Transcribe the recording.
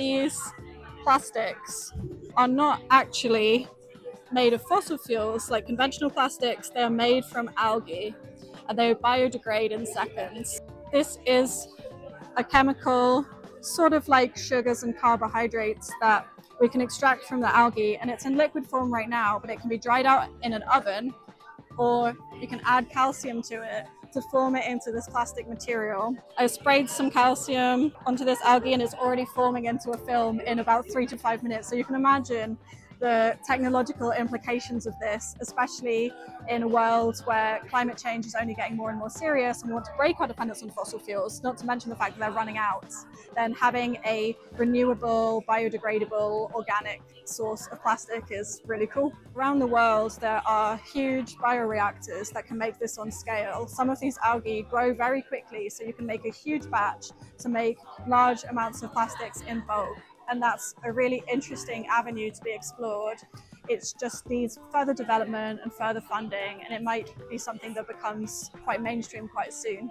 these plastics are not actually made of fossil fuels like conventional plastics, they are made from algae and they biodegrade in seconds. This is a chemical, sort of like sugars and carbohydrates, that we can extract from the algae, and it's in liquid form right now, but it can be dried out in an oven, or you can add calcium to it to form it into this plastic material. I sprayed some calcium onto this algae and it's already forming into a film in about three to five minutes. So you can imagine the technological implications of this, especially in a world where climate change is only getting more and more serious and we want to break our dependence on fossil fuels, not to mention the fact that they're running out, then having a renewable, biodegradable, organic source of plastic is really cool. Around the world, there are huge bioreactors that can make this on scale. Some of these algae grow very quickly, so you can make a huge batch to make large amounts of plastics in bulk and that's a really interesting avenue to be explored. It's just needs further development and further funding, and it might be something that becomes quite mainstream quite soon.